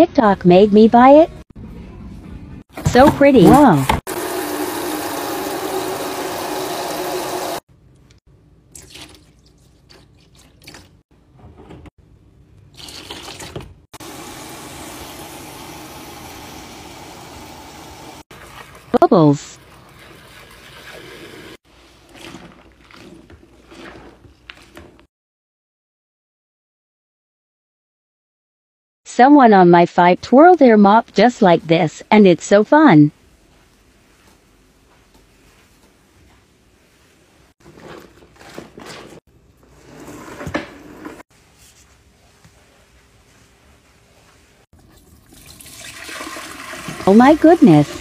TikTok made me buy it. So pretty. Wow. Bubbles. Someone on my fight twirl their mop just like this, and it's so fun. Oh my goodness.